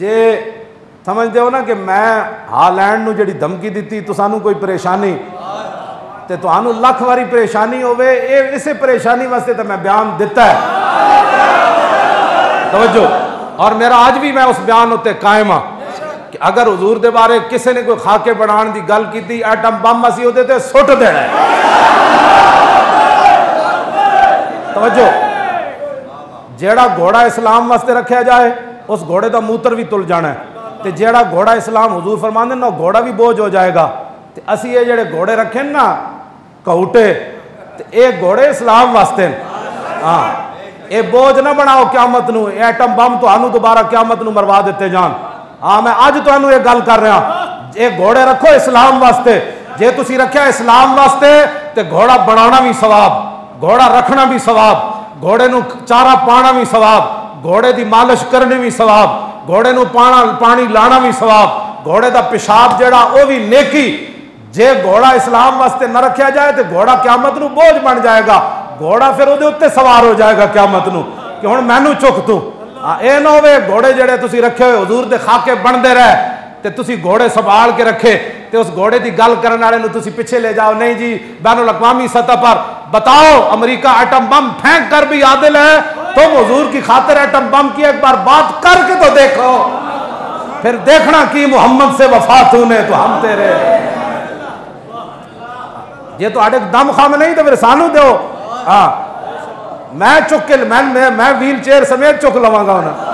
ਜੇ ਸਮਝਦੇ ਹੋ ਨਾ ਕਿ ਮੈਂ ਹਾਲੈਂਡ ਨੂੰ ਜਿਹੜੀ ਧਮਕੀ ਦਿੱਤੀ ਤਾਂ ਸਾਨੂੰ ਕੋਈ ਪਰੇਸ਼ਾਨੀ ਤੇ ਤੁਹਾਨੂੰ ਲੱਖ ਵਾਰੀ ਪਰੇਸ਼ਾਨੀ ਹੋਵੇ ਇਹ ਇਸੇ ਪਰੇਸ਼ਾਨੀ ਵਾਸਤੇ ਤਾਂ ਮੈਂ ਬਿਆਨ ਦਿੱਤਾ ਹੈ توجہ اور میرا آج بھی میں اس بیان ہوتے قائم ہاں کہ اگر حضور دے بارے کسی نے کوئی خاکے بڑھان دی گل کی تھی ایٹم بم اسی ہوتے تھے سٹ دینا ہے توجہ جیڑا گھوڑا اسلام واسطے رکھیا جائے اس گھوڑے دا موتر بھی تل جانا ہے۔ تے جیڑا گھوڑا اسلام حضور فرمان دے نا گھوڑا بھی بوجھ ہو جائے گا۔ تے اسی یہ جڑے گھوڑے رکھیں نا، کہوٹے، تے اے گھوڑے اسلام واسطے ہاں اے بوجھ نہ بناؤ قیامت نو ایٹم بم تو آنو دوبارہ قیامت نو مروا دیتے جان۔ ہاں میں آج تو آنو یہ گل کر رہا اے گھوڑے رکھو اسلام واسطے۔ جے تسی رکھیا اسلام واسطے، تے گھوڑا بنانا بھی ثواب، گھوڑا رکھنا بھی ثواب، گھوڑے نو چارہ پانا بھی ثواب۔ گھوڑے دی مالش کرنے بھی ثواب گھوڑے نو پانا پانی لانا بھی ثواب گھوڑے دا پیشاب جڑا او بھی نیکی جے گھوڑا اسلام واسطے نہ رکھیا جائے تے گھوڑا قیامت نو بوجھ بن جائے گا گھوڑا پھر وہ سوار ہو جائے گا قیامت نو کہ ہوں مینو چک تو اے نہ ہوئے گھوڑے جڑے تسی رکھے ہوئے حضور دے خاکے بندے رہے تے تسی گھوڑے سنبھال کے رکھے تے اس گھوڑے دی گل کرنے والے نو تسی پیچھے لے جاؤ نہیں جی بین الاقوامی سطح پر بتاؤ امریکہ ایٹم بم پھینک کر بھی عادل ہے تم حضور کی خاطر ایٹم بم کی ایک بار بات کر کے تو دیکھو۔ پھر دیکھنا کی محمد سے وفات ہونے تو ہم تیرے۔ یہ تو آڈے دم خام نہیں تو پھر سانو دیو۔ ہاں۔ میں چک کے میں میں ویل چیئر سمیت چک لواں گا انہاں۔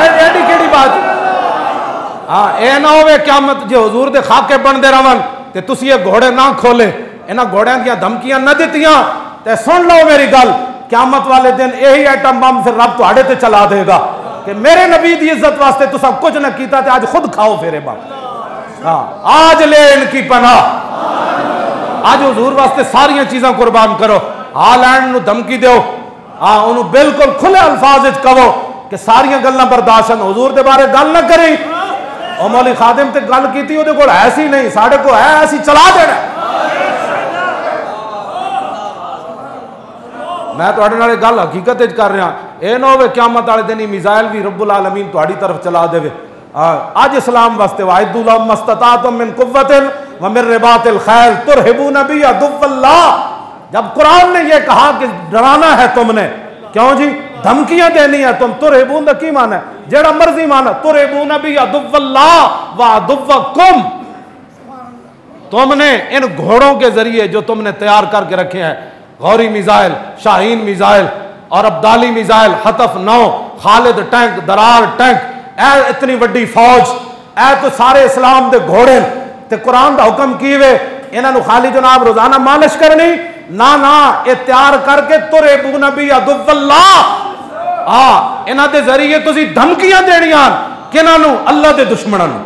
ایڈی کیڑی بات؟ ہاں اے نہ ہوئے قیامت جے حضور دے خاکے بن دے رون تے تسی یہ گھوڑے نہ کھولے۔ انہاں گھوڑیاں دیاں دھمکیاں نہ دتیاں۔ تے سن لو میری گل۔ قیامت والے دن یہی ایٹم بم پھر رب تواڈے تے چلا دے گا کہ میرے نبی دی عزت واسطے تو سب کچھ نہ کیتا تے آج خود کھاؤ پھرے بم۔ ہاں آج لے ان کی پناہ۔ آج حضور واسطے ساری چیزاں قربان کرو۔ ہالینڈ نو دھمکی دیو۔ ہاں انہوں بالکل کھلے الفاظ کہو کہ ساری گلاں برداشت حضور دے بارے گل نہ کری او مولی خادم تے گل کیتی او دے کول ایسی نہیں، ساڈے کو ہے ایسی چلا دینا۔ میں تواڈے نال گل حقیقت وچ کر رہا ہاں۔ اے نہ ہوے قیامت والے دن میزائل بھی رب العالمین تہاڈی طرف چلا دے اج اسلام واسطے واحد اللہ مستطاعتم من قوت ومن رباط الخیل ترہبون بی عدو اللہ۔ جب قرآن نے یہ کہا کہ ڈرانا ہے تم نے، کیوں جی؟ دھمکیاں دینی ہے تم۔ ترہبون دا کی مانا ہے؟ جیڑا مرضی مانا، ترہبون بی عدو اللہ و عدو تم نے ان گھوڑوں کے ذریعے جو تم نے تیار کر کے رکھے ہیں غوری میزائل، شاہین میزائل، اور عبدالی میزائل حتف نو، خالد ٹینک، درار ٹینک، اے اتنی وڈی فوج، اے تو سارے اسلام دے گھوڑے تے قرآن دا حکم کیوے انہاں نو خالی جناب روزانہ مالش کرنی؟ نا نا اے تیار کر کے ترے بو نبی عدو اللہ۔ ہاں انہاں دے ذریعے تسی دھمکیاں دینیاں کنہاں نو؟ اللہ دے دشمناں نو۔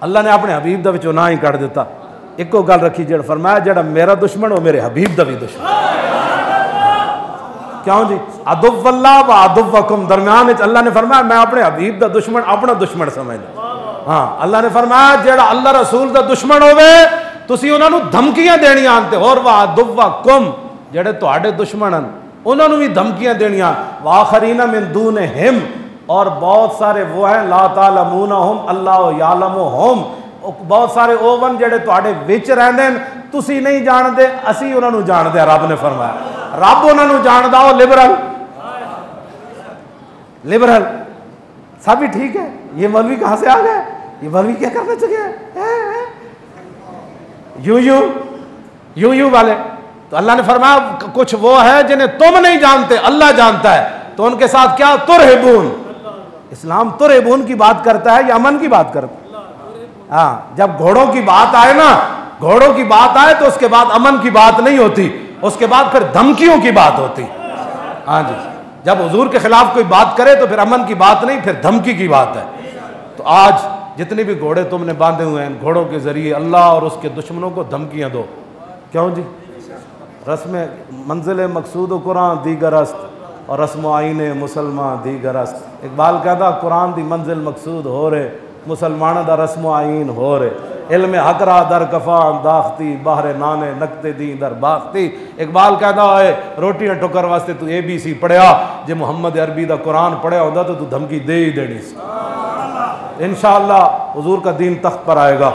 اللہ نے اپنے حبیب دا وچوں نہ ہی کر دیتا۔ ایکو گل رکھی جڑ فرمایا جڑا میرا دشمن ہو میرے حبیب دا بھی دشمن۔ کیوں جی؟ ادب اللہ و ادبکم درمیان اللہ نے فرمایا، میں اپنے حبیب دا دشمن، اپنا دشمن سمجھدا ہاں اللہ نے فرمایا، جیڑا اللہ رسول دا دشمن ہوئے تسی انہاں نو دھمکیاں دینیاں آنتے۔ اور وا دوا کم، جیڑے تواڈے دشمن ہیں انہاں نو بھی دھمکیاں دینیاں۔ واخرین من دونہم، اور بہت سارے وہ ہیں، لا تعلمونہم، اللہ یعلمہم۔ بہت سارے اوون جڑے تواڈے وچ رہندے ہیں تسی نہیں جاندے اسی انہاں نو جاندے رب نے فرمایا رب انہاں نو جاندا او لبرل لبرل سب ہی ٹھیک ہے یہ مولوی کہاں سے آ گئے یہ مولوی کیا کرنا چاہیے یوں یوں یوں یوں والے تو اللہ نے فرمایا کچھ وہ ہے جنہیں تم نہیں جانتے اللہ جانتا ہے تو ان کے ساتھ کیا ترہبون اسلام ترہبون کی بات کرتا ہے یا امن کی بات کرتا ہے ہاں جب گھوڑوں کی بات آئے نا، گھوڑوں کی بات آئے تو اس کے بعد امن کی بات نہیں ہوتی، اس کے بعد پھر دھمکیوں کی بات ہوتی۔ ہاں جی جب حضور کے خلاف کوئی بات کرے تو پھر امن کی بات نہیں، پھر دھمکی کی بات ہے۔ تو آج جتنی بھی گھوڑے تم نے باندھے ہوئے ہیں، گھوڑوں کے ذریعے اللہ اور اس کے دشمنوں کو دھمکیاں دو۔ کیوں جی؟ رسم منزل مقصود و قرآن دیگر است اور رسم و آئین مسلمان دیگر است اقبال کہتا، قرآن دی منزل مقصود ہو رہے۔ مسلمانوں دا رسم و آئین ہو رہے۔ علم حق را در کفان داختی باہر نانے نکتے دین در باختی۔ اقبال کہتا ہے، روٹیاں ٹکر واسطے تو اے بی سی پڑھیا۔ جے محمد عربی دا قرآن پڑھیا ہوتا تو تو دھمکی دے ہی دینی۔ سی انشاءاللہ حضور کا دین تخت پر آئے گا۔